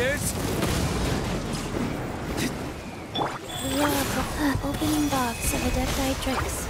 bitches! We have opening box of Adepti tricks.